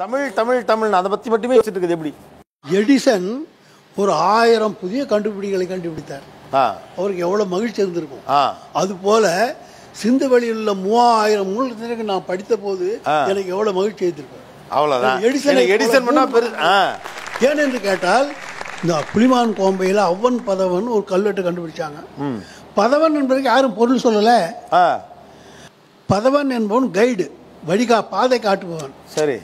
தமிழ் தமிழ் தமிழ் அதை பத்தி மட்டுமே இருக்குது எப்படி? எடிசன் ஒரு ஆயிரம் புதிய கண்டுபிடிகளை கண்டுபிடித்தார். அவருக்கு எவ்வளவு மகிழ்ச்சி இருந்திருக்கும். அதுபோல சிந்து வெளியில் உள்ள மூவாயிரம் மூலத்தினருக்கு நான் படித்த போது. எனக்கு எவ்வளவு மகிழ்ச்சி இருந்திருக்கும் அவ்வளவுதான். எடிசனை எடிசன் பண்ணா பெரு ஏன் என்று கேட்டால் இந்த புலிமான் கோம்பையில் அவ்வன் பதவன் ஒரு கல்வெட்டு கண்டுபிடிச்சாங்க. பதவன் என்பதற்கு யாரும் பொருள் சொல்லல. பதவன் என்பவன் கைடு வழிகா பாதை காட்டுபவன். சரி.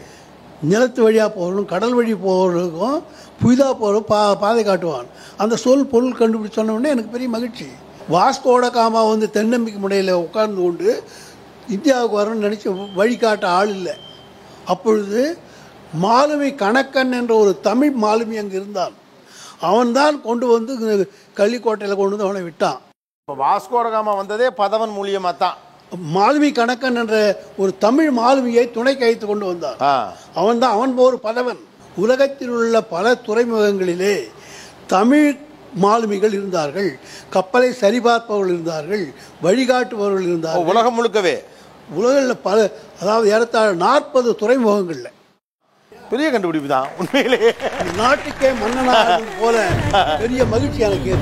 நிலத்து வழியாக போகிறவனும் கடல் வழி போகிறவருக்கும் புதிதாக போகிற பா பாதை காட்டுவான். அந்த சொல் பொருள் கண்டுபிடிச்ச உடனே எனக்கு பெரிய மகிழ்ச்சி. வாஸ்கோட காமா வந்து தென்னம்பிக்கை முனையில் உட்கார்ந்து கொண்டு இந்தியாவுக்கு வரணும்னு நினச்சி வழிகாட்ட ஆள் இல்லை. அப்பொழுது மாலுமி கணக்கன் என்ற ஒரு தமிழ் மாலுமி அங்கே இருந்தான். அவன்தான் கொண்டு வந்து கள்ளிக்கோட்டையில் கொண்டு வந்து அவனை விட்டான். இப்போ வாஸ்கோடகாமா வந்ததே பதவன் மூலியமாக தான் மாலுமி கணக்கன் என்ற ஒரு தமிழ் மாலுமியை துணை கைத்து கொண்டு வந்தான். அவன் தான் அவன் ஒரு பதவன். உலகத்தில் உள்ள பல துறைமுகங்களிலே தமிழ் மாலுமிகள் இருந்தார்கள் கப்பலை சரிபார்ப்பவர்கள் இருந்தார்கள் வழிகாட்டுபவர்கள் இருந்தார்கள். உலகம் முழுக்கவே. உலகில் பல அதாவது ஏறத்தாழ நாற்பது துறைமுகங்கள்ல. பெரிய கண்டுபிடிப்பு தான் உண்மையிலேயே நாட்டுக்கே மன்னனாக போல பெரிய மகிழ்ச்சி எனக்கு